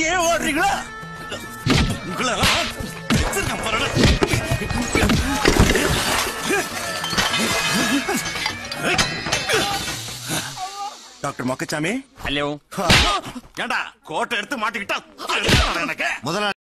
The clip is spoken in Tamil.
பின்னாடியே ஓடுறீங்களா? உங்களை டாக்டர் மொக்கச்சாமி? ஹலோ. ஏண்டா கோட்டை எடுத்து மாட்டிக்கிட்டா? எனக்கு முதலாளி